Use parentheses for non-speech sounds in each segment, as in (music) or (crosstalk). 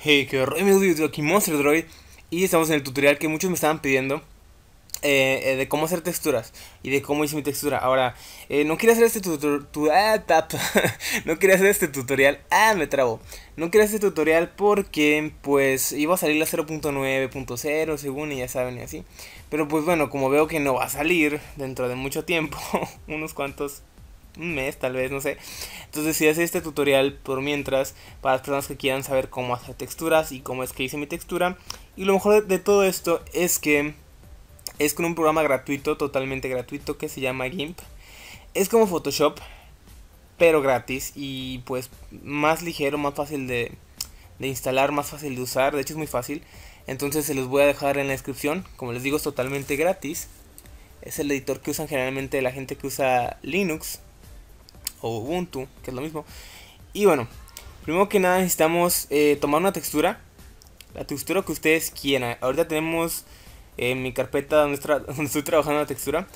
Hey, que rollo, aquí Monster Droid y estamos en el tutorial que muchos me estaban pidiendo eh, eh, de cómo hacer texturas y de cómo hice mi textura. Ahora, eh, no quería hacer este tutorial, ah, (laughs) no quería hacer este tutorial, ah, me trabo. No quería hacer este tutorial porque pues iba a salir la 0.9.0 según y ya saben y así. Pero pues bueno, como veo que no va a salir dentro de mucho tiempo, (laughs) unos cuantos un mes tal vez, no sé. Entonces decidí hacer este tutorial por mientras para las personas que quieran saber cómo hacer texturas y cómo es que hice mi textura. Y lo mejor de todo esto es que es con un programa gratuito, totalmente gratuito, que se llama GIMP. Es como Photoshop, pero gratis y pues más ligero, más fácil de, de instalar, más fácil de usar. De hecho es muy fácil. Entonces se los voy a dejar en la descripción. Como les digo es totalmente gratis. Es el editor que usan generalmente la gente que usa Linux o Ubuntu, que es lo mismo. Y bueno, primero que nada necesitamos eh, tomar una textura, la textura que ustedes quieran. Ahorita tenemos en mi carpeta (laughs) donde, estoy trabajando la textura.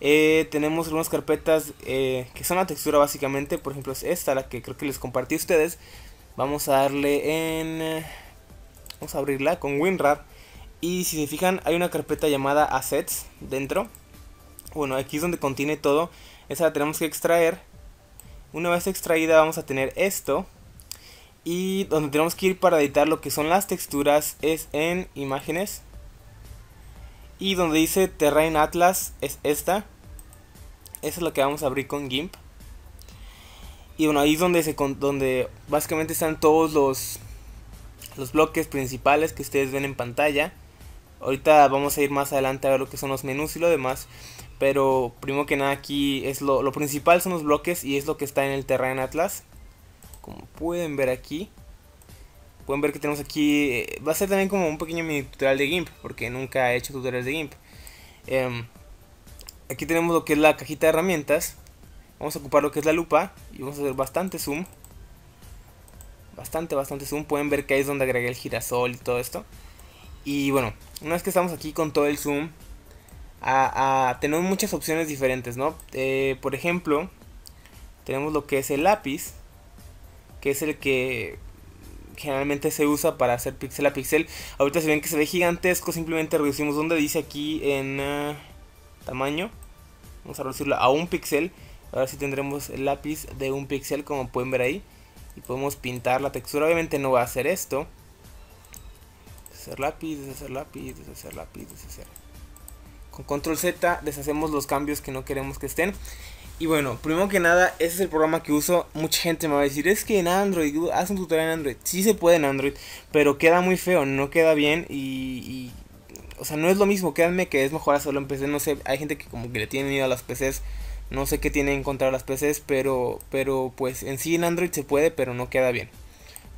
Eh, tenemos algunas carpetas eh, que son la textura básicamente, por ejemplo es esta, la que creo que les compartí a ustedes. Vamos a darle en... vamos a abrirla con WinRAR. Y si se fijan hay una carpeta llamada Assets dentro. Bueno, aquí es donde contiene todo. Esa la tenemos que extraer una vez extraída vamos a tener esto. Y donde tenemos que ir para editar lo que son las texturas es en imágenes. Y donde dice Terrain Atlas es esta. Esa es la que vamos a abrir con GIMP. Y bueno, ahí es donde, se, donde básicamente están todos los, los bloques principales que ustedes ven en pantalla. Ahorita vamos a ir más adelante a ver lo que son los menús y lo demás. Pero primero que nada aquí es lo, principal son los bloques y es lo que está en el Terrain Atlas. Como pueden ver aquí. Pueden ver que tenemos aquí... Eh, va a ser también como un pequeño mini tutorial de GIMP. Porque nunca he hecho tutoriales de GIMP. Em, aquí tenemos lo que es la cajita de herramientas. Vamos a ocupar lo que es la lupa. Y vamos a hacer bastante zoom. Bastante, bastante zoom. Pueden ver que ahí es donde agregué el girasol y todo esto. Y bueno, una vez que estamos aquí con todo el zoom a, tener muchas opciones diferentes, ¿no? Eh, por ejemplo, tenemos lo que es el lápiz, que es el que generalmente se usa para hacer pixel a pixel. Ahorita se ven que se ve gigantesco, simplemente reducimos donde dice aquí en uh, tamaño. Vamos a reducirlo a un pixel. Ahora sí tendremos el lápiz de un pixel como pueden ver ahí. Y podemos pintar la textura. Obviamente no va a hacer esto. Deshacer lápiz, deshacer lápiz, deshacer lápiz, deshacer. Con control Z deshacemos los cambios que no queremos que estén. Y bueno, primero que nada, ese es el programa que uso. Mucha gente me va a decir, es que en Android, haz un tutorial en Android. Sí se puede en Android, pero queda muy feo, no queda bien y, o sea, no es lo mismo. Créanme que es mejor hacerlo en PC. No sé, hay gente que como que le tiene miedo a las PCs. No sé qué tiene en contra las PCs, pero, pero pues en sí en Android se puede, pero no queda bien.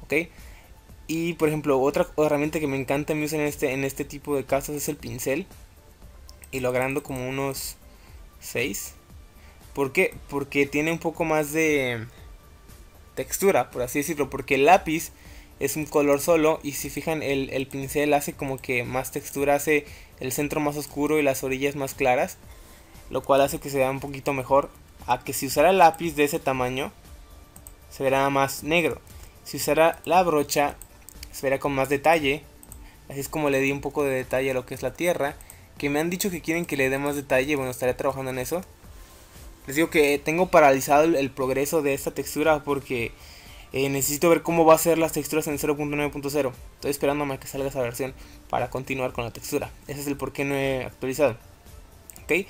¿Ok? Y por ejemplo, otra herramienta que me encanta me usar en este, en este tipo de casos es el pincel y logrando como unos 6. ¿Por qué? Porque tiene un poco más de textura, por así decirlo. Porque el lápiz es un color solo y si fijan el, el, pincel hace como que más textura, hace el centro más oscuro y las orillas más claras. Lo cual hace que se vea un poquito mejor. A que si usara el lápiz de ese tamaño, se verá más negro. Si usara la brocha, se verá con más detalle. Así es como le di un poco de detalle a lo que es la tierra que me han dicho que quieren que le dé más detalle, bueno, estaré trabajando en eso. Les digo que tengo paralizado el, progreso de esta textura porque eh, necesito ver cómo va a ser las texturas en 0.9.0. Estoy esperando a que salga esa versión para continuar con la textura. Ese es el por qué no he actualizado. ¿Ok?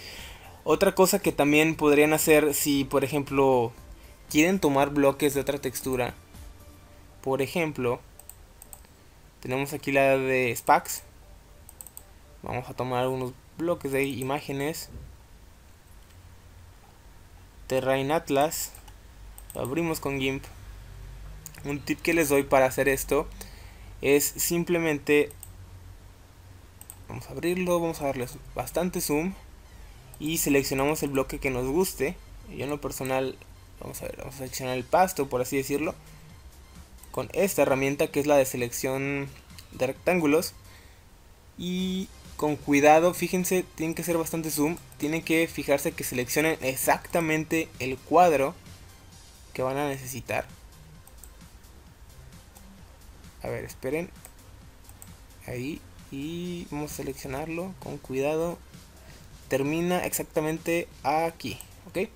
Otra cosa que también podrían hacer si, por ejemplo, quieren tomar bloques de otra textura. Por ejemplo, tenemos aquí la de Spax Vamos a tomar unos bloques de imágenes. Terrain Atlas. Lo abrimos con GIMP. Un tip que les doy para hacer esto es simplemente vamos a abrirlo, vamos a darle bastante zoom y seleccionamos el bloque que nos guste. Yo en lo personal vamos a ver, vamos a seleccionar el pasto por así decirlo con esta herramienta que es la de selección de rectángulos y con cuidado, fíjense, tienen que hacer bastante zoom, tienen que fijarse que seleccionen exactamente el cuadro que van a necesitar. A ver, esperen. Ahí. Y vamos a seleccionarlo con cuidado. Termina exactamente aquí. ¿Ok?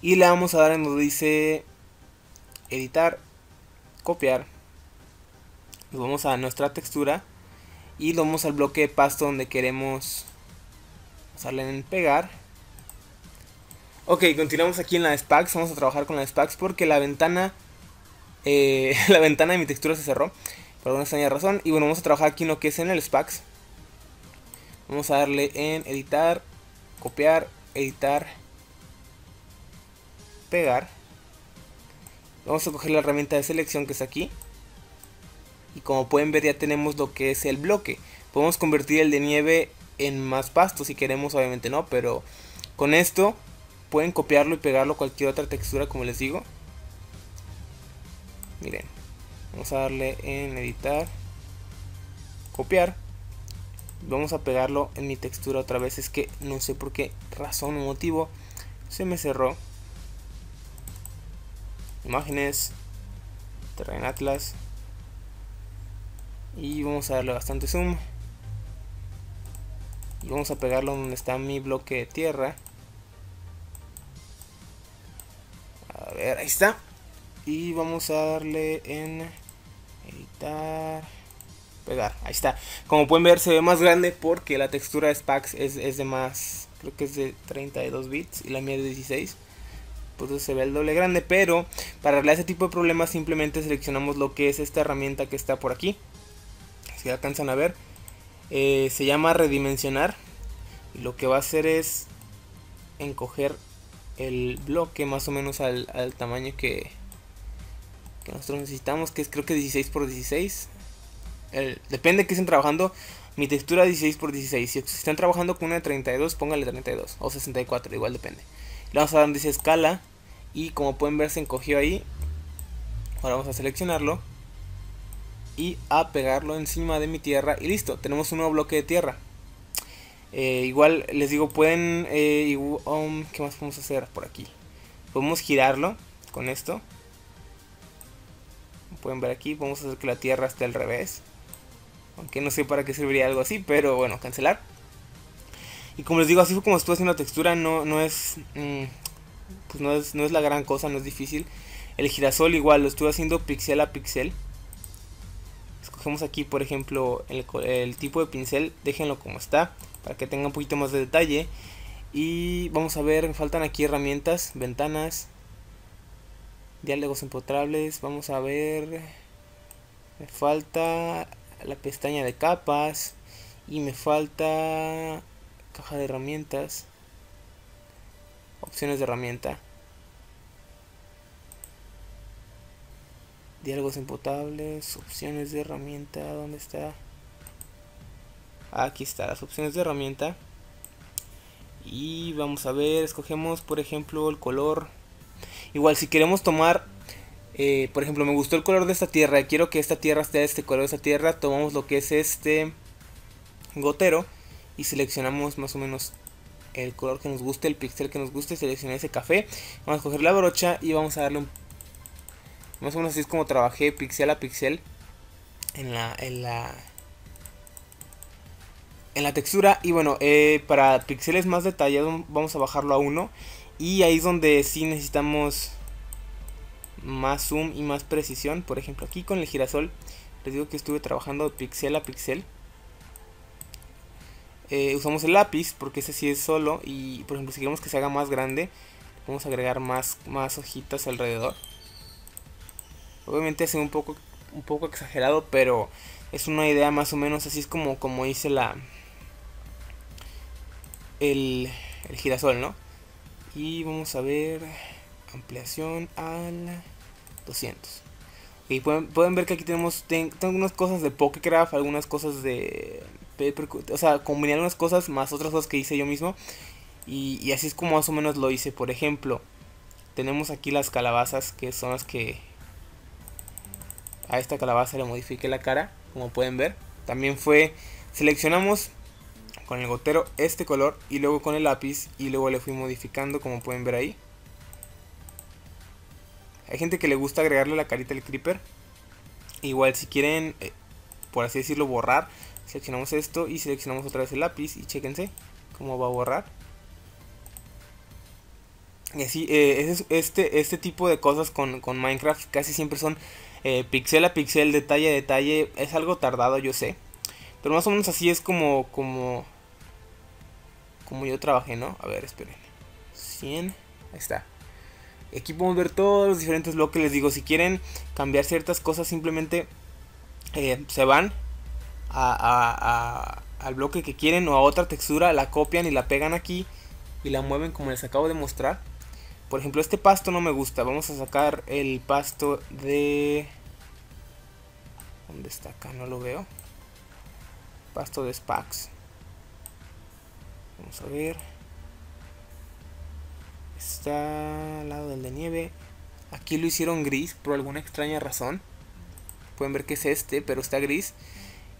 Y le vamos a dar en donde dice editar, copiar. Nos vamos a nuestra textura. Y vamos al bloque de pasto donde queremos salen en pegar. Ok, continuamos aquí en la Spax. Vamos a trabajar con la Spax porque la ventana eh, (laughs) la ventana de mi textura se cerró. Por alguna extraña razón. Y bueno, vamos a trabajar aquí en lo que es en el Spax. Vamos a darle en editar, copiar, editar, pegar. Vamos a coger la herramienta de selección que está aquí. Y como pueden ver ya tenemos lo que es el bloque. Podemos convertir el de nieve en más pasto si queremos, obviamente no. Pero con esto pueden copiarlo y pegarlo cualquier otra textura como les digo. Miren, vamos a darle en editar, copiar. Vamos a pegarlo en mi textura otra vez. Es que no sé por qué razón o motivo se me cerró. Imágenes, Terrain Atlas. Y vamos a darle bastante zoom. Y vamos a pegarlo donde está mi bloque de tierra. A ver, ahí está. Y vamos a darle en editar pegar. Ahí está. Como pueden ver se ve más grande porque la textura de Spax es, es de más creo que es de 32 bits y la mía de 16 pues se ve el doble grande pero para arreglar ese tipo de problemas simplemente seleccionamos lo que es esta herramienta que está por aquí si alcanzan a ver eh, se llama redimensionar lo que va a hacer es encoger el bloque más o menos al, tamaño que, que nosotros necesitamos, que es creo que 16 por 16. depende de qué estén trabajando. Mi textura 16 por 16. Si están trabajando con una de 32, póngale 32. O 64, igual depende. Le vamos a dar donde dice escala. Y como pueden ver, se encogió ahí. Ahora vamos a seleccionarlo. Y a pegarlo encima de mi tierra. Y listo, tenemos un nuevo bloque de tierra. Eh, igual les digo, pueden... Eh, um, ¿Qué más podemos hacer por aquí? Podemos girarlo con esto pueden ver aquí, a hacer que la tierra esté al revés. Aunque no sé para qué serviría algo así, pero bueno, cancelar. Y como les digo, así fue como estuve haciendo textura, no, no es... Mm, pues no es, no es la gran cosa, no es difícil. El girasol igual, lo estuve haciendo pixel a pixel. Escogemos aquí, por ejemplo, el, el tipo de pincel, déjenlo como está, para que tenga un poquito más de detalle. Y vamos a ver, me faltan aquí herramientas, ventanas, diálogos empotrables vamos a ver me falta la pestaña de capas y me falta caja de herramientas opciones de herramienta diálogos empotables opciones de herramienta ¿dónde está? aquí está las opciones de herramienta y vamos a ver escogemos por ejemplo el color Igual si queremos tomar, eh, por ejemplo, me gustó el color de esta tierra quiero que esta tierra de este color de esta tierra, tomamos lo que es este gotero y seleccionamos más o menos el color que nos guste, el pixel que nos guste, seleccionar ese café. Vamos a coger la brocha y vamos a darle un... Más o menos así es como trabajé pixel a pixel en la... En la en la textura y bueno eh, para pixeles más detallados vamos a bajarlo a 1 y ahí es donde sí necesitamos más zoom y más precisión. Por ejemplo, aquí con el girasol, les digo que estuve trabajando pixel a pixel. Eh, usamos el lápiz porque ese sí es solo. Y por ejemplo, si queremos que se haga más grande, vamos a agregar más, más hojitas alrededor. Obviamente es un poco, un poco exagerado, pero es una idea más o menos así es como, como hice la el, el girasol, ¿no? y vamos a ver ampliación al 200 y pueden, pueden ver que aquí tenemos tengo algunas cosas de Pokécraft algunas cosas de paper, o sea combiné algunas cosas más otras cosas que hice yo mismo. Y así es como más o menos lo hice. Por ejemplo tenemos aquí las calabazas que son las que a esta calabaza le modifique la cara como pueden ver también fue seleccionamos con el gotero este color y luego con el lápiz y luego le fui modificando como pueden ver ahí. Hay gente que le gusta agregarle la carita al creeper Igual si quieren, eh, por así decirlo, borrar, seleccionamos esto y seleccionamos otra vez el lápiz y chequense cómo va a borrar. Y así, eh, este, este tipo de cosas con, Minecraft casi siempre son eh, pixel a pixel, detalle a detalle. Es algo tardado, yo sé. Pero más o menos así es como, como, como yo trabajé, ¿no? A ver, esperen. 100, ahí está. Aquí podemos ver todos los diferentes bloques. Les digo, si quieren cambiar ciertas cosas, simplemente eh, se van a, al bloque que quieren o a otra textura, la copian y la pegan aquí y la mueven como les acabo de mostrar. Por ejemplo, este pasto no me gusta. Vamos a sacar el pasto de... ¿Dónde está acá? No lo veo. Pasto de Spax. Vamos a ver. Está al lado del de nieve. Aquí lo hicieron gris por alguna extraña razón. Pueden ver que es este, pero está gris.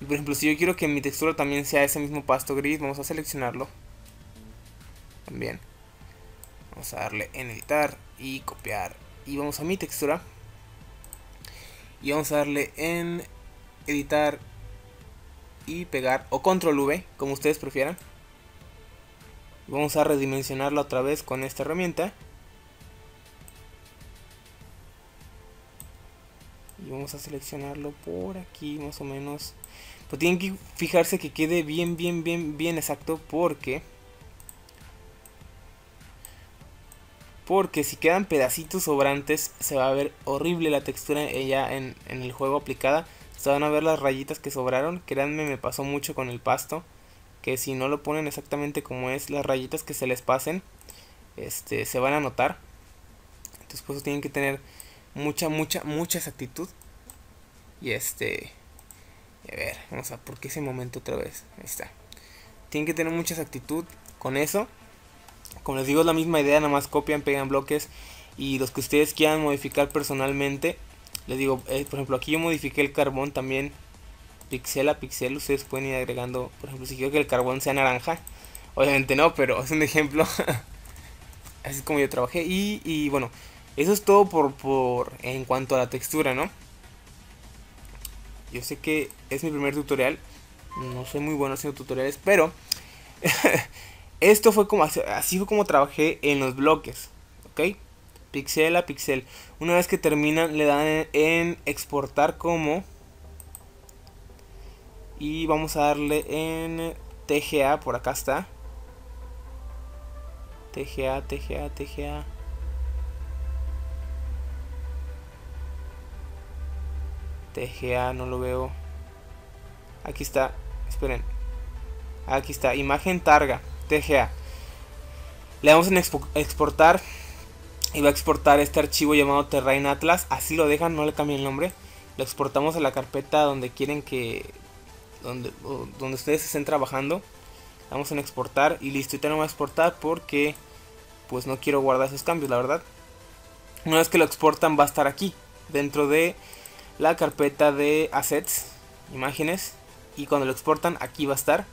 Por ejemplo, si yo quiero que mi textura también sea ese mismo pasto gris, vamos a seleccionarlo. También. Vamos a darle en editar y copiar. Y vamos a mi textura. Y vamos a darle en editar y pegar o control V, como ustedes prefieran. Vamos a redimensionarlo otra vez con esta herramienta. Y vamos a seleccionarlo por aquí más o menos. Pero tienen que fijarse que quede bien, bien, bien, bien exacto porque Porque si quedan pedacitos sobrantes se va a ver horrible la textura ya en, el juego aplicada. Se van a ver las rayitas que sobraron. Créanme, me pasó mucho con el pasto. Que si no lo ponen exactamente como es, las rayitas que se les pasen, este, se van a notar. Entonces pues tienen que tener mucha, mucha, mucha exactitud. Y este... A ver, vamos a por qué ese momento otra vez. Ahí está. Tienen que tener mucha exactitud con eso. Como les digo, es la misma idea, nada más copian, pegan bloques y los que ustedes quieran modificar personalmente. Les digo, eh, por ejemplo, aquí yo modifiqué el carbón también pixel a pixel. Ustedes pueden ir agregando, por ejemplo, si quiero que el carbón sea naranja. Obviamente no, pero es un ejemplo. (laughs) Así es como yo trabajé. Y, y bueno, eso es todo por, por en cuanto a la textura, ¿no? Yo sé que es mi primer tutorial. No soy muy bueno haciendo tutoriales, pero (laughs) Esto fue como, así fue como trabajé en los bloques, ¿ok? Pixel a pixel. Una vez que terminan le dan en, exportar como. Y vamos a darle en TGA, por acá está. TGA, TGA, TGA. TGA, no lo veo. Aquí está, esperen. Aquí está, imagen targa. Le damos en exportar y va a exportar este archivo llamado Terrain Atlas. Así lo dejan, no le cambien el nombre. Lo exportamos a la carpeta donde quieren que. donde, donde ustedes estén trabajando. Vamos en exportar y listo. Ahorita no voy a exportar porque pues no quiero guardar esos cambios, la verdad. Una vez que lo exportan va a estar aquí, dentro de la carpeta de assets, imágenes. Y cuando lo exportan aquí va a estar.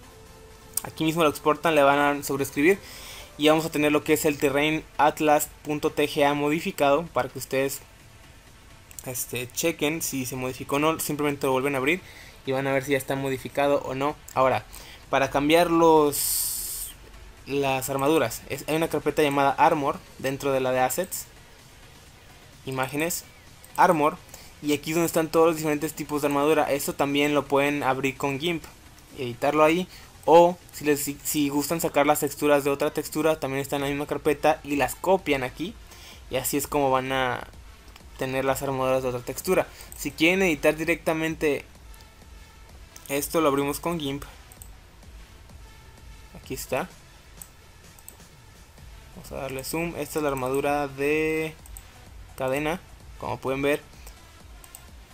Aquí mismo lo exportan, le van a sobreescribir. Y vamos a tener lo que es el terrain atlas.tga modificado para que ustedes este, chequen si se modificó o no, simplemente lo vuelven a abrir y van a ver si ya está modificado o no. Ahora, para cambiar los las armaduras, hay una carpeta llamada armor dentro de la de assets, imágenes, armor. Y aquí es donde están todos los diferentes tipos de armadura. Esto también lo pueden abrir con GIMP, editarlo ahí o si, les, si, gustan sacar las texturas de otra textura, también están en la misma carpeta y las copian aquí. Y así es como van a tener las armaduras de otra textura. Si quieren editar directamente esto, lo abrimos con GIMP. Aquí está. Vamos a darle zoom. Esta es la armadura de cadena. Como pueden ver,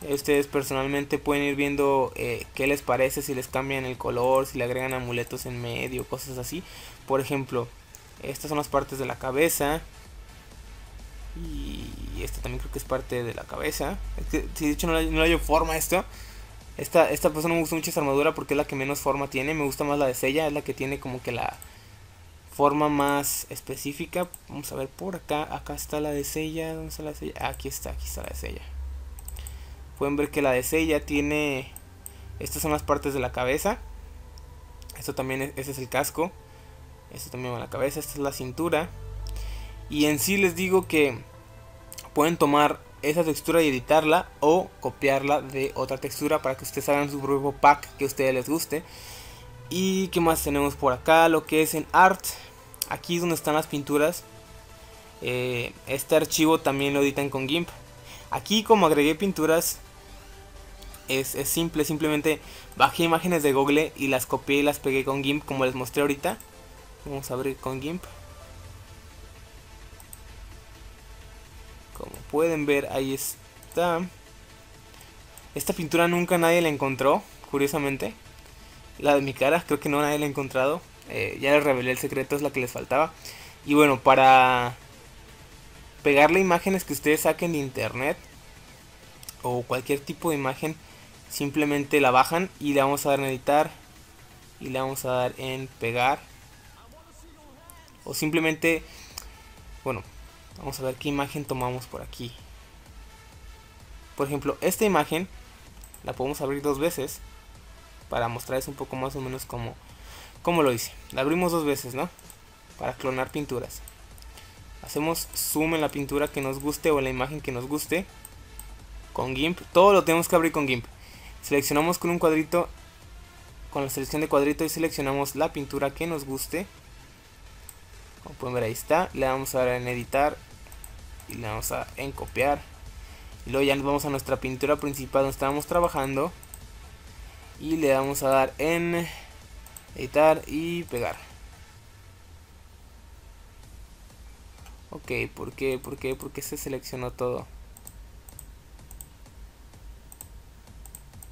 Ustedes personalmente pueden ir viendo eh, qué les parece, si les cambian el color, si le agregan amuletos en medio, cosas así. Por ejemplo, estas son las partes de la cabeza. Y esta también creo que es parte de la cabeza. Es que, si de hecho no le, no forma a esto. Esta, esta persona me gusta mucho esa armadura porque es la que menos forma tiene. Me gusta más la de Sella, es la que tiene como que la forma más específica. Vamos a ver por acá. Acá está la de Sella. ¿Dónde está la de Sella? Aquí está, aquí está la de Sella. Pueden ver que la de Seiya tiene estas son las partes de la cabeza. Esto también es, ese es el casco. Esto también va a la cabeza esta es la cintura. Y en sí les digo que pueden tomar esa textura y editarla o copiarla de otra textura para que ustedes hagan su propio pack que a ustedes les guste. Y qué más tenemos por acá lo que es en art. Aquí es donde están las pinturas. Eh, este archivo también lo editan con GIMP. Aquí como agregué pinturas es, simple, simplemente bajé imágenes de Google y las copié y las pegué con GIMP como les mostré ahorita. Vamos a abrir con GIMP. Como pueden ver, ahí está. Esta pintura nunca nadie la encontró, curiosamente. La de mi cara, creo que no nadie la ha encontrado. Eh, ya les revelé el secreto, es la que les faltaba. Y bueno, para pegarle imágenes que ustedes saquen de internet o cualquier tipo de imagen simplemente la bajan y le vamos a dar en editar y le vamos a dar en pegar. O simplemente bueno vamos a ver qué imagen tomamos por aquí. Por ejemplo esta imagen la podemos abrir dos veces para mostrarles un poco más o menos cómo, cómo lo hice. La abrimos dos veces no para clonar pinturas. Hacemos zoom en la pintura que nos guste o en la imagen que nos guste con GIMP. Todo lo tenemos que abrir con GIMP Seleccionamos con un cuadrito, con la selección de cuadrito y seleccionamos la pintura que nos guste. Como pueden ver ahí está. Le vamos a dar en editar y le vamos a en copiar. Y luego ya nos vamos a nuestra pintura principal donde estábamos trabajando. Y le vamos a dar en editar y pegar. Ok, ¿por qué? ¿Por qué? Porque se seleccionó todo.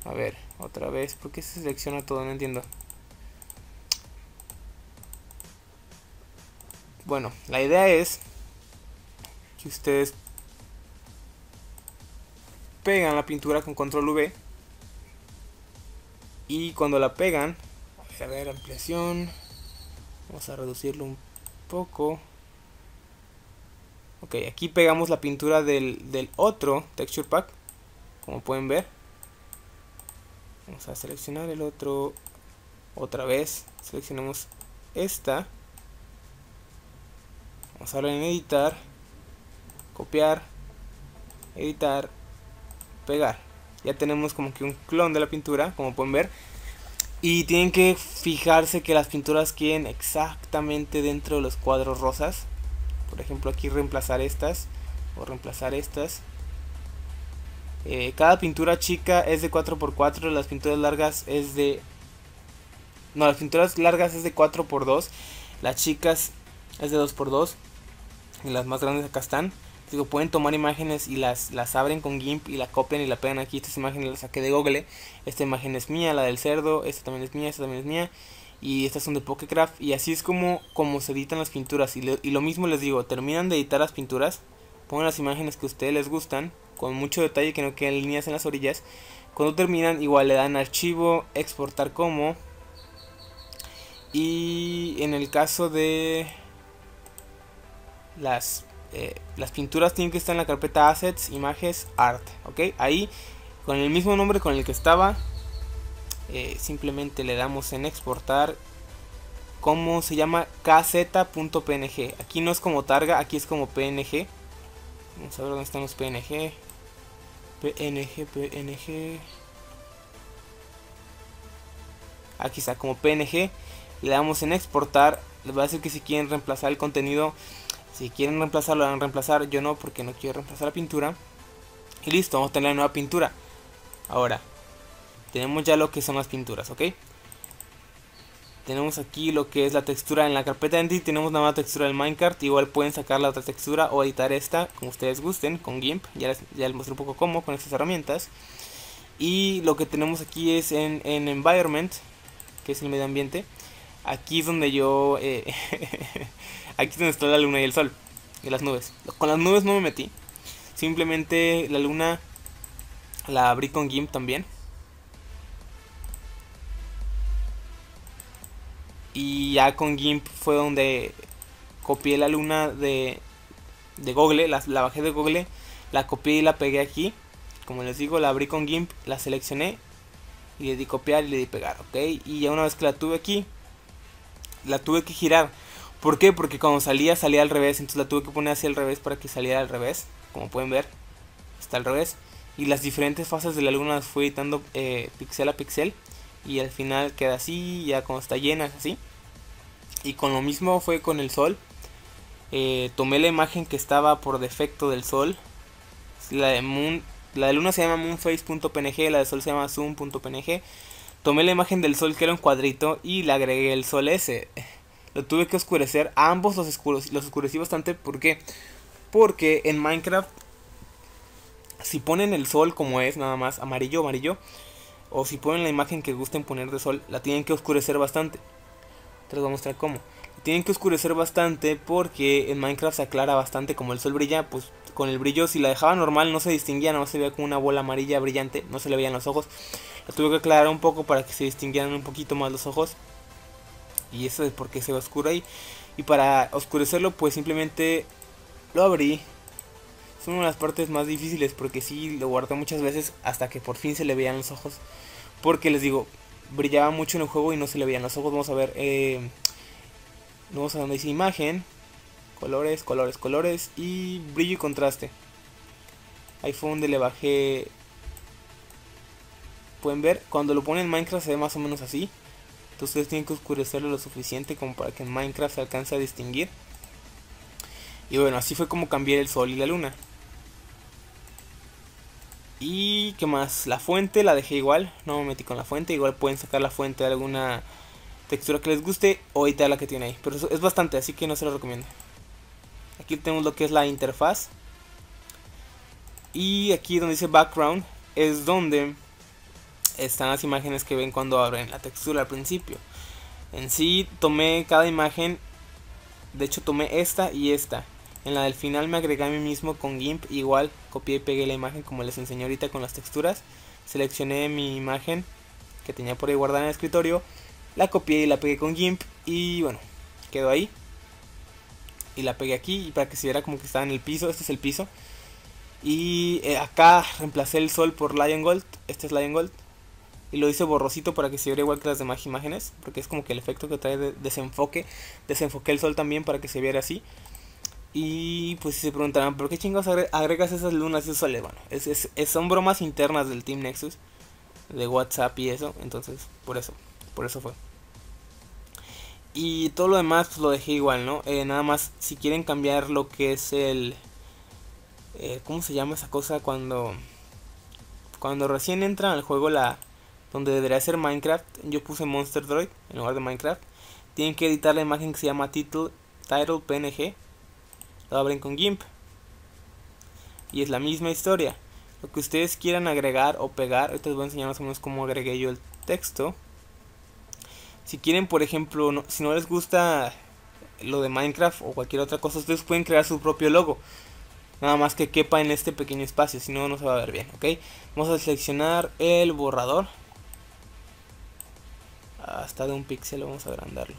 A ver, otra vez. ¿Por qué se selecciona todo? No entiendo. Bueno, la idea es que ustedes pegan la pintura con control V y cuando la pegan, a ver, ampliación, vamos a reducirlo un poco. Ok, aquí pegamos la pintura del, del otro texture pack, como pueden ver. Vamos a seleccionar el otro otra vez. Seleccionamos esta. Vamos a darle en editar, copiar, editar, pegar. Ya tenemos como que un clon de la pintura, como pueden ver. Y tienen que fijarse que las pinturas queden exactamente dentro de los cuadros rosas. Por ejemplo, aquí reemplazar estas o reemplazar estas. Eh, cada pintura chica es de 4x4, las pinturas largas es de... No, las pinturas largas es de 4x2, las chicas es de 2x2 y las más grandes acá están. Digo, pueden tomar imágenes y las, las abren con GIMP y la copian y la pegan aquí. Estas imágenes las saqué de Google. Esta imagen es mía, la del cerdo, esta también es mía, esta también es mía. Y estas son de Pokecraft. Y así es como, como se editan las pinturas. Y, y lo mismo les digo, terminan de editar las pinturas, pongan las imágenes que a ustedes les gustan con mucho detalle que no queden líneas en las orillas. Cuando terminan igual le dan archivo, exportar como. Y en el caso de las, eh, las pinturas tienen que estar en la carpeta Assets, Images, Art. ¿Ok? Ahí con el mismo nombre con el que estaba. Eh, simplemente le damos en exportar como se llama kz.png aquí no es como targa aquí es como png vamos a ver dónde están los png PNG, PNG. Aquí está, como PNG. Le damos en exportar. Les va a decir que si quieren reemplazar el contenido. Si quieren reemplazarlo, lo van a reemplazar. Yo no, porque no quiero reemplazar la pintura. Y listo, vamos a tener la nueva pintura. Ahora, tenemos ya lo que son las pinturas, ¿ok? Tenemos aquí lo que es la textura en la carpeta Entity tenemos una nueva textura del Minecraft igual pueden sacar la otra textura o editar esta como ustedes gusten con GIMP ya les, ya les mostré un poco cómo con estas herramientas. Y lo que tenemos aquí es en, Environment que es el medio ambiente aquí es donde yo eh, (laughs) aquí es donde está la luna y el sol y las nubes. Con las nubes no me metí simplemente la luna la abrí con GIMP también Y ya con GIMP fue donde copié la luna de, de Google, la, bajé de Google, la copié y la pegué aquí. como les digo, la abrí con GIMP, la seleccioné y le di copiar y le di pegar, ok. Y ya una vez que la tuve aquí, la tuve que girar. ¿Por qué? Porque cuando salía, salía al revés, entonces la tuve que poner así al revés para que saliera al revés, como pueden ver, está al revés. Y las diferentes fases de la luna las fui editando eh, pixel a pixel y al final queda así, ya cuando está llena es así. Y con lo mismo fue con el sol. Eh, tomé la imagen que estaba por defecto del sol. La de, moon, la de luna se llama moonface.png, la de sol se llama zoom.png. Tomé la imagen del sol que era un cuadrito y le agregué el sol ese. Lo tuve que oscurecer. ambos los, los oscurecí bastante. ¿Por qué? Porque en Minecraft, si ponen el sol como es, nada más amarillo, amarillo, o si ponen la imagen que gusten poner de sol, la tienen que oscurecer bastante. Te les voy a mostrar cómo. Tienen que oscurecer bastante porque en Minecraft se aclara bastante como el sol brilla, pues con el brillo si la dejaba normal no se distinguía, no se veía como una bola amarilla brillante, no se le veían los ojos. La tuve que aclarar un poco para que se distinguieran un poquito más los ojos. Y eso es porque se oscuro ahí. Y para oscurecerlo pues simplemente lo abrí. Es una de las partes más difíciles porque sí lo guardé muchas veces hasta que por fin se le veían los ojos. Porque les digo, brillaba mucho en el juego y no se le veían los ojos. Vamos a ver. Eh, vamos a donde dice imagen. Colores, colores, colores. Y brillo y contraste. Ahí fue donde le bajé. Pueden ver, cuando lo ponen en Minecraft se ve más o menos así. Entonces tienen que oscurecerlo lo suficiente como para que en Minecraft se alcance a distinguir. Y bueno, así fue como cambié el sol y la luna. Y qué más, la fuente la dejé igual, no me metí con la fuente, igual pueden sacar la fuente de alguna textura que les guste o editar la que tiene ahí, pero es bastante, así que no se lo recomiendo. Aquí tenemos lo que es la interfaz. Y aquí donde dice background es donde están las imágenes que ven cuando abren la textura al principio. En sí tomé cada imagen, de hecho tomé esta y esta. En la del final me agregué a mí mismo con GIMP, igual copié y pegué la imagen como les enseñé ahorita con las texturas. Seleccioné mi imagen que tenía por ahí guardada en el escritorio, la copié y la pegué con GIMP y bueno, quedó ahí. Y la pegué aquí y para que se viera como que estaba en el piso, este es el piso. Y eh, acá reemplacé el sol por Lion Gold, este es Lion Gold. Y lo hice borrosito para que se viera igual que las demás imágenes, porque es como que el efecto que trae de desenfoque. Desenfoqué el sol también para que se viera así. Y pues se preguntarán, ¿por qué chingados agregas esas lunas y esos soles? Bueno, es, son bromas internas del Team Nexus, de WhatsApp y eso, entonces por eso, por eso fue. Y todo lo demás pues lo dejé igual, ¿no? Eh, nada más, si quieren cambiar lo que es el... Eh, ¿Cómo se llama esa cosa cuando... Cuando recién entran al juego la... Donde debería ser Minecraft, yo puse Monster Droid en lugar de Minecraft. Tienen que editar la imagen que se llama title, title PNG lo abren con GIMP. Y es la misma historia. Lo que ustedes quieran agregar o pegar, ahorita les voy a enseñar más o menos cómo agregué yo el texto. Si quieren, por ejemplo, si no les gusta lo de Minecraft o cualquier otra cosa, ustedes pueden crear su propio logo. Nada más que quepa en este pequeño espacio, si no, no se va a ver bien, ¿ok? Vamos a seleccionar el borrador. Hasta de un píxel, vamos a agrandarlo.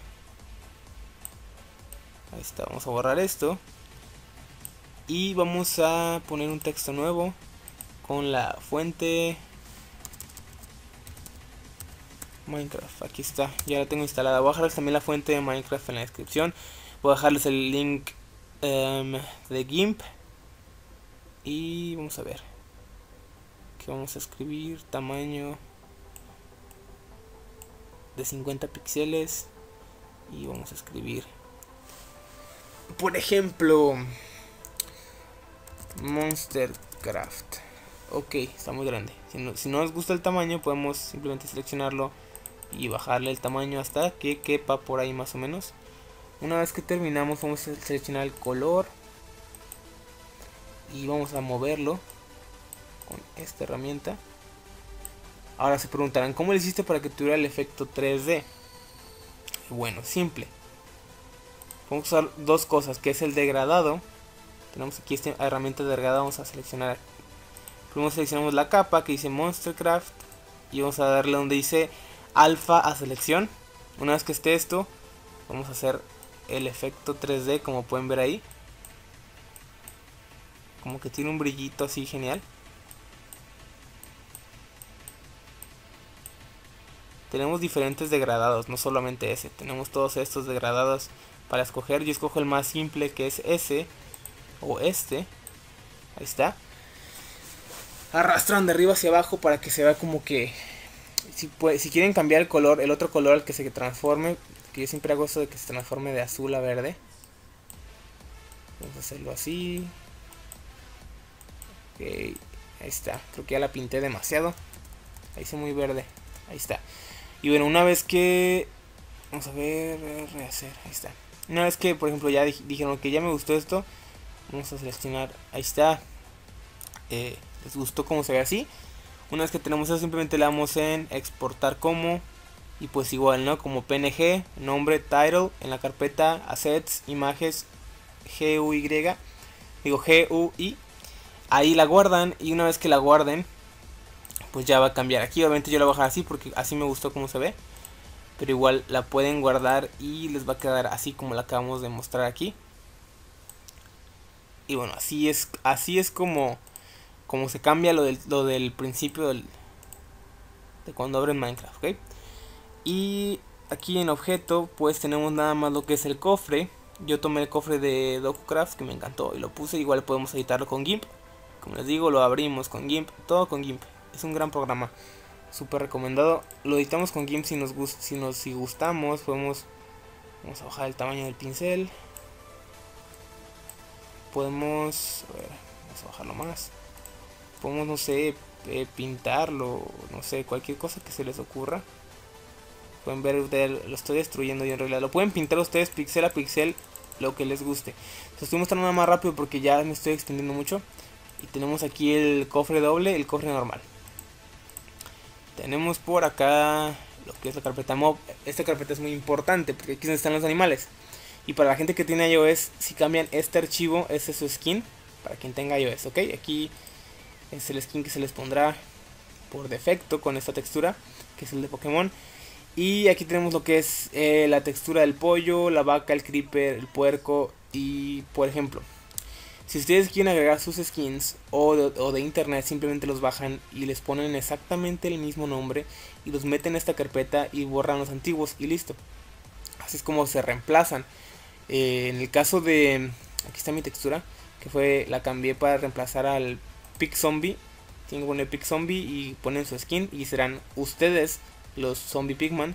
Ahí está, vamos a borrar esto y vamos a poner un texto nuevo con la fuente Minecraft, aquí está, ya la tengo instalada. Voy a dejarles también la fuente de Minecraft en la descripción. Voy a dejarles el link em, de GIMP. Y vamos a ver. Que vamos a escribir tamaño de 50 píxeles. Y vamos a escribir. Por ejemplo, Monstercraft. Ok, está muy grande. Si no, si no nos gusta el tamaño, podemos simplemente seleccionarlo y bajarle el tamaño hasta que quepa por ahí más o menos. Una vez que terminamos, vamos a seleccionar el color y vamos a moverlo con esta herramienta. Ahora se preguntarán, ¿cómo le hiciste para que tuviera el efecto 3D? Bueno, simple. Vamos a usar dos cosas, que es el degradado tenemos aquí esta herramienta delgada vamos a seleccionar. Primero seleccionamos la capa que dice Monstercraft y vamos a darle donde dice alfa a selección. Una vez que esté esto vamos a hacer el efecto 3D como pueden ver ahí. Como que tiene un brillito así genial. Tenemos diferentes degradados, no solamente ese, tenemos todos estos degradados para escoger, yo escojo el más simple que es ese o este. Ahí está. Arrastran de arriba hacia abajo para que se vea como que si, si quieren cambiar el color, el otro color al que se transforme, que yo siempre hago eso de que se transforme de azul a verde. Vamos a hacerlo así. Ok, ahí está. Creo que ya la pinté demasiado. Ahí se muy verde. Ahí está. Y bueno, una vez que... Vamos a ver, rehacer. Ahí está. Una vez que, por ejemplo, ya dijeron que ya me gustó esto. Vamos a seleccionar. Ahí está. Eh, ¿Les gustó cómo se ve así? Una vez que tenemos eso, simplemente le damos en exportar como. Y pues igual, ¿no? Como PNG, nombre, title, en la carpeta, assets, imágenes, GUY. Digo GUI. Ahí la guardan y una vez que la guarden, pues ya va a cambiar. Aquí obviamente yo la voy así porque así me gustó cómo se ve. Pero igual la pueden guardar y les va a quedar así como la acabamos de mostrar aquí. Y bueno, así es, así es como, como se cambia lo del, lo del principio del, de cuando abren Minecraft, ¿ok? Y aquí en objeto pues tenemos nada más lo que es el cofre. Yo tomé el cofre de DokuCraft que me encantó y lo puse. Igual podemos editarlo con GIMP. Como les digo, lo abrimos con GIMP, todo con GIMP. Es un gran programa, súper recomendado. Lo editamos con GIMP si nos, si nos si gustamos. Podemos, vamos a bajar el tamaño del pincel. Podemos, vamos a bajarlo más. Podemos, no sé, eh, pintarlo, no sé, cualquier cosa que se les ocurra. Pueden ver, lo estoy destruyendo yo en realidad. Lo pueden pintar ustedes pixel a pixel, lo que les guste. Lo estoy mostrando más rápido porque ya me estoy extendiendo mucho. Y tenemos aquí el cofre doble, el cofre normal. Tenemos por acá lo que es la carpeta mob. Esta carpeta es muy importante porque aquí están los animales. Y para la gente que tiene iOS, si cambian este archivo, ese es su skin. Para quien tenga iOS, ¿ok? Aquí es el skin que se les pondrá por defecto con esta textura, que es el de Pokémon. Y aquí tenemos lo que es eh, la textura del pollo, la vaca, el creeper, el puerco. Y por ejemplo, si ustedes quieren agregar sus skins o de, internet, simplemente los bajan y les ponen exactamente el mismo nombre y los meten en esta carpeta y borran los antiguos y listo. Así es como se reemplazan. Eh, en el caso de... Aquí está mi textura, que fue la cambié para reemplazar al Pig Zombie. Que poner Pig Zombie y ponen su skin y serán ustedes los Zombie Pigman.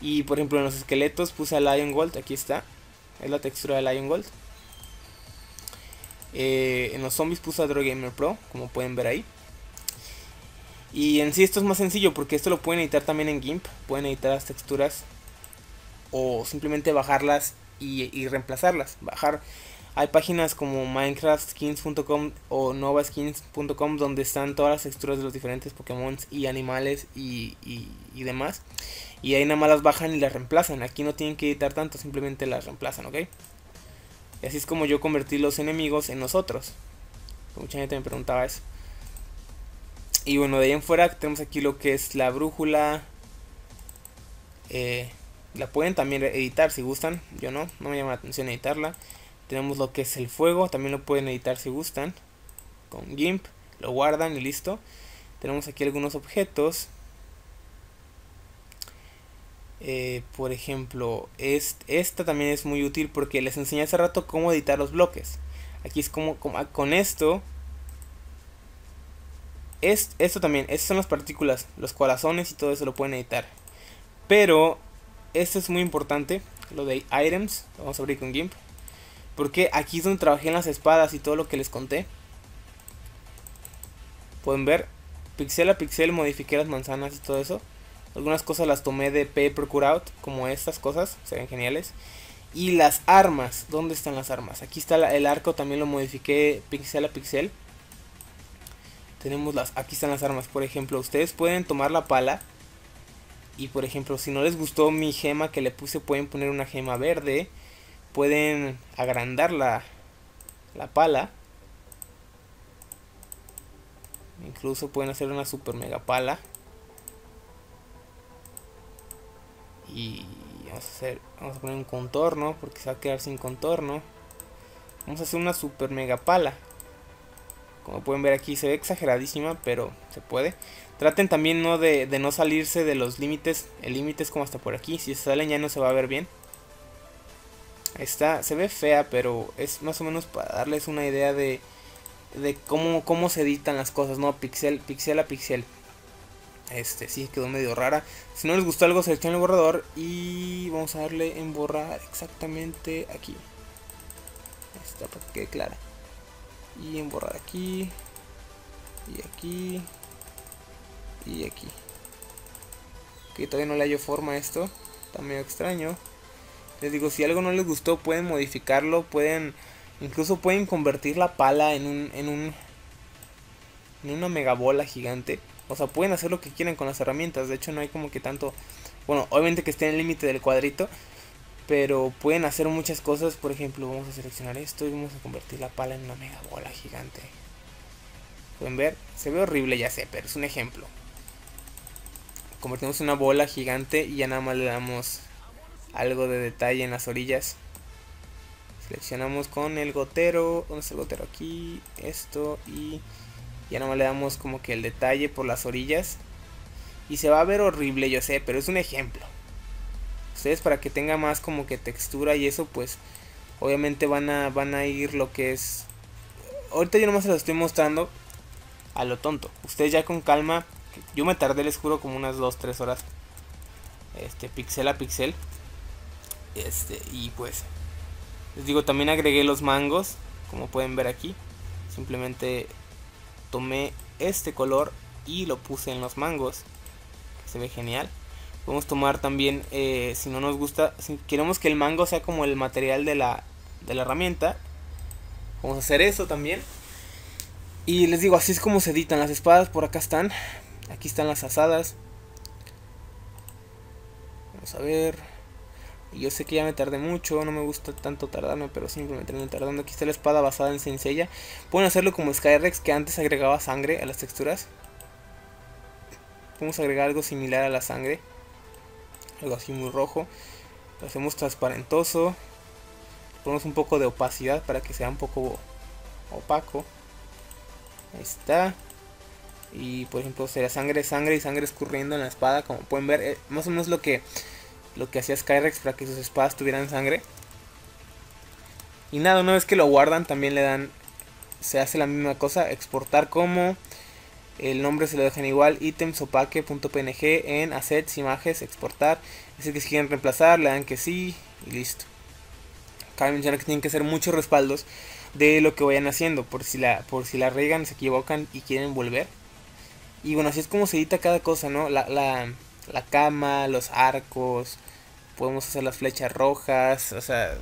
Y por ejemplo en los esqueletos puse a Lion Gold, aquí está. Es la textura de Lion Gold. Eh, en los zombies puse a Gamer Pro, como pueden ver ahí. Y en sí esto es más sencillo porque esto lo pueden editar también en GIMP. Pueden editar las texturas o simplemente bajarlas y, reemplazarlas. Bajar. Hay páginas como minecraftskins.com o novaskins.com donde están todas las texturas de los diferentes Pokémon y animales y, y, demás. Y ahí nada más las bajan y las reemplazan. Aquí no tienen que editar tanto, simplemente las reemplazan, ¿ok? Y así es como yo convertí los enemigos en nosotros. Mucha gente me preguntaba eso. Y bueno, de ahí en fuera tenemos aquí lo que es la brújula. Eh, la pueden también editar si gustan. Yo no, no me llama la atención editarla. Tenemos lo que es el fuego, también lo pueden editar si gustan. Con GIMP, lo guardan y listo. Tenemos aquí algunos objetos. Eh, por ejemplo, esta también es muy útil porque les enseñé hace rato cómo editar los bloques. Aquí es como, ah, con esto. Es, esto también, estas son las partículas, los corazones y todo eso lo pueden editar. Pero esto es muy importante, lo de items, vamos a abrir con GIMP. Porque aquí es donde trabajé en las espadas y todo lo que les conté. Pueden ver, pixel a pixel modifiqué las manzanas y todo eso. Algunas cosas las tomé de P Out, como estas cosas, se ven geniales. Y las armas, ¿dónde están las armas? Aquí está el arco, también lo modifiqué pixel a pixel. Tenemos las, aquí están las armas, por ejemplo, ustedes pueden tomar la pala. Y por ejemplo, si no les gustó mi gema que le puse, pueden poner una gema verde. Pueden agrandar la, la pala. Incluso pueden hacer una super mega pala. y vamos a hacer vamos a poner un contorno porque se va a quedar sin contorno vamos a hacer una super mega pala como pueden ver aquí se ve exageradísima pero se puede Traten también no de, no salirse de los límites. El límite es como hasta por aquí. Si salen ya no se va a ver bien. Está. Se ve fea, pero es más o menos para darles una idea de, de cómo, cómo se editan las cosas, ¿no? Pixel, pixel a pixel. Este, sí, quedó medio rara. Si no les gustó algo, seleccionen el borrador y vamos a darle en borrar exactamente aquí. Esta para que quede clara. Y en borrar aquí. Y aquí. Y aquí. Que todavía no le hallo forma a esto. Está medio extraño. Les digo, si algo no les gustó, pueden modificarlo. Pueden. Incluso pueden convertir la pala en un. en un. en una megabola gigante. O sea, pueden hacer lo que quieran con las herramientas. De hecho, no hay como que tanto. Bueno, obviamente que esté en el límite del cuadrito. Pero pueden hacer muchas cosas. Por ejemplo, vamos a seleccionar esto y vamos a convertir la pala en una mega bola gigante. Pueden ver, se ve horrible, ya sé, pero es un ejemplo. Convertimos una bola gigante y ya nada más le damos algo de detalle en las orillas. Seleccionamos con el gotero. ¿Dónde está el gotero? Aquí, esto y ya nada más le damos como que el detalle por las orillas. Y se va a ver horrible, yo sé, pero es un ejemplo. Ustedes para que tenga más como que textura y eso, pues obviamente van a, van a ir lo que es... Ahorita yo nomás se lo estoy mostrando a lo tonto. Ustedes ya con calma. Yo me tardé, les juro, como unas 2-3 horas. Este, pixel a pixel. Este, y pues... Les digo, también agregué los mangos. Como pueden ver aquí. Simplemente tomé este color y lo puse en los mangos. Se ve genial. Podemos tomar también, eh, si no nos gusta, si queremos que el mango sea como el material de la, de la herramienta, vamos a hacer eso también. Y les digo, así es como se editan las espadas, por acá están. Aquí están las asadas. Vamos a ver. Yo sé que ya me tardé mucho, no me gusta tanto tardarme, pero siempre me termino tardando. Aquí está la espada basada en sencilla. Pueden hacerlo como Skyrex, que antes agregaba sangre a las texturas. Podemos agregar algo similar a la sangre algo así muy rojo lo hacemos transparentoso ponemos un poco de opacidad para que sea un poco opaco ahí está y por ejemplo sería sangre sangre y sangre escurriendo en la espada como pueden ver eh, más o menos lo que lo que hacía Skyrex para que sus espadas tuvieran sangre y nada una vez que lo guardan también le dan se hace la misma cosa exportar como el nombre se lo dejan igual, itemsopake.png en assets, imágenes, exportar. Es que si quieren reemplazar, le dan que sí y listo. Cabe mencionar que tienen que hacer muchos respaldos de lo que vayan haciendo, por si la, por si la regan, se equivocan y quieren volver. Y bueno, así es como se edita cada cosa, ¿no? La, la, la cama, los arcos, podemos hacer las flechas rojas, o sea,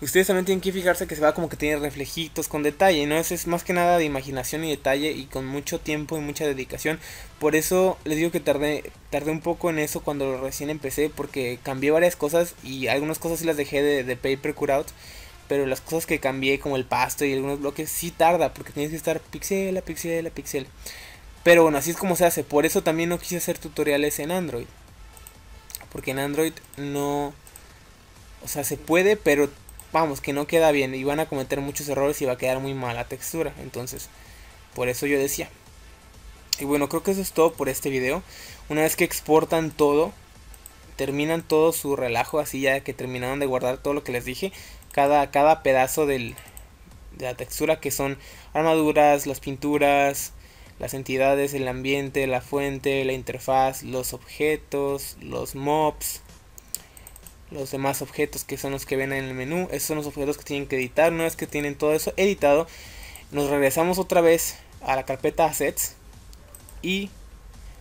ustedes también tienen que fijarse que se va como que tiene reflejitos con detalle, ¿no? Eso es más que nada de imaginación y detalle y con mucho tiempo y mucha dedicación. Por eso les digo que tardé, tardé un poco en eso cuando recién empecé porque cambié varias cosas y algunas cosas sí las dejé de, de paper cutout. Pero las cosas que cambié como el pasto y algunos bloques sí tarda porque tienes que estar pixel a pixel a pixel. Pero bueno, así es como se hace. Por eso también no quise hacer tutoriales en Android. Porque en Android no... O sea, se puede, pero vamos, que no queda bien y van a cometer muchos errores y va a quedar muy mala textura. Entonces, por eso yo decía. Y bueno, creo que eso es todo por este video. Una vez que exportan todo, terminan todo su relajo, así ya que terminaron de guardar todo lo que les dije. Cada, cada pedazo de la textura que son armaduras, las pinturas, las entidades, el ambiente, la fuente, la interfaz, los objetos, los mobs, los demás objetos que son los que ven en el menú. Esos son los objetos que tienen que editar. Una vez que tienen todo eso editado, nos regresamos otra vez a la carpeta assets y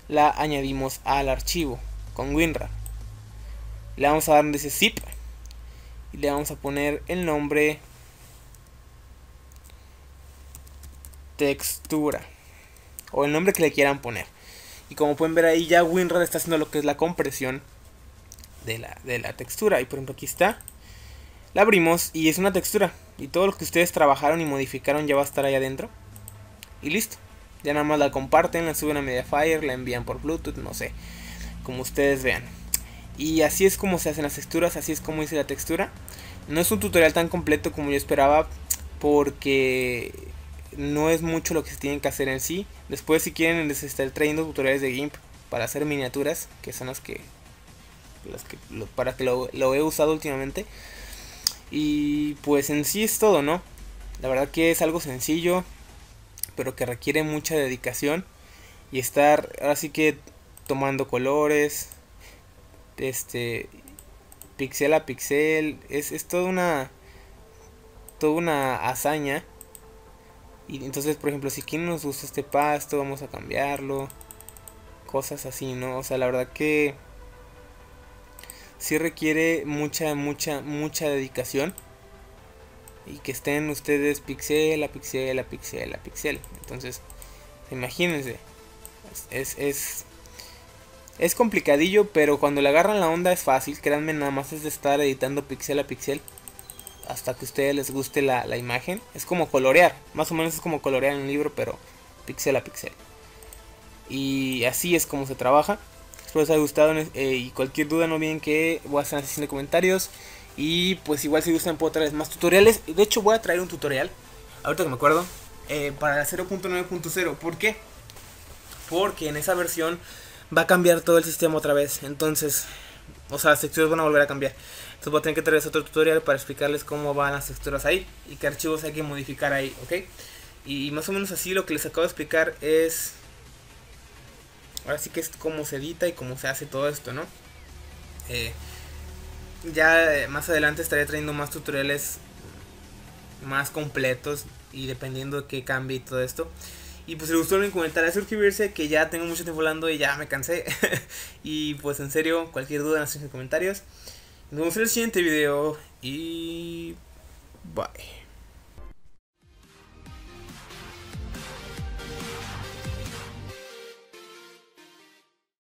la añadimos al archivo con WinRAR. Le vamos a dar donde dice zip y le vamos a poner el nombre textura o el nombre que le quieran poner. Y como pueden ver ahí ya WinRAR está haciendo lo que es la compresión de la, de la textura. Y por ejemplo aquí está. La abrimos y es una textura. Y todo lo que ustedes trabajaron y modificaron ya va a estar ahí adentro. Y listo. Ya nada más la comparten, la suben a Mediafire, la envían por Bluetooth, no sé. Como ustedes vean. Y así es como se hacen las texturas, así es como hice la textura. No es un tutorial tan completo como yo esperaba porque no es mucho lo que se tienen que hacer en sí. Después si quieren les estaré trayendo tutoriales de GIMP para hacer miniaturas, que son las que, las que para que lo, lo he usado últimamente. Y pues en sí es todo, ¿no? La verdad que es algo sencillo, pero que requiere mucha dedicación y estar así que tomando colores, este, pixel a pixel, es, es toda una, toda una hazaña. Y entonces, por ejemplo, si aquí no nos gusta este pasto, vamos a cambiarlo. Cosas así, ¿no? O sea, la verdad que sí requiere mucha, mucha, mucha dedicación. Y que estén ustedes pixel a pixel a pixel a pixel. Entonces, imagínense. Es, es, es complicadillo, pero cuando le agarran la onda es fácil. Créanme, nada más es de estar editando pixel a pixel. Hasta que a ustedes les guste la, la imagen. Es como colorear. Más o menos es como colorear en un libro, pero pixel a pixel. Y así es como se trabaja. Espero les haya gustado. Eh, y cualquier duda no olviden que voy a estar comentarios. Y pues igual si gustan puedo traer más tutoriales. De hecho voy a traer un tutorial. Ahorita que me acuerdo. Eh, para la 0.9.0. ¿Por qué? Porque en esa versión va a cambiar todo el sistema otra vez. Entonces, o sea, las texturas van a volver a cambiar. Entonces voy a tener que traer otro tutorial para explicarles cómo van las texturas ahí y qué archivos hay que modificar ahí, ¿ok? Y más o menos así lo que les acabo de explicar es... Ahora sí que es cómo se edita y cómo se hace todo esto, ¿no? Eh, ya eh, más adelante estaré trayendo más tutoriales más completos y dependiendo de qué cambie y todo esto. Y pues les gustó en comentar, suscribirse, que ya tengo mucho tiempo hablando y ya me cansé. (laughs) y pues en serio, cualquier duda en los comentarios. Nos vemos en el siguiente video y bye.